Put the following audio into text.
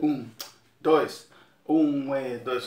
Um, dois. Um e dois.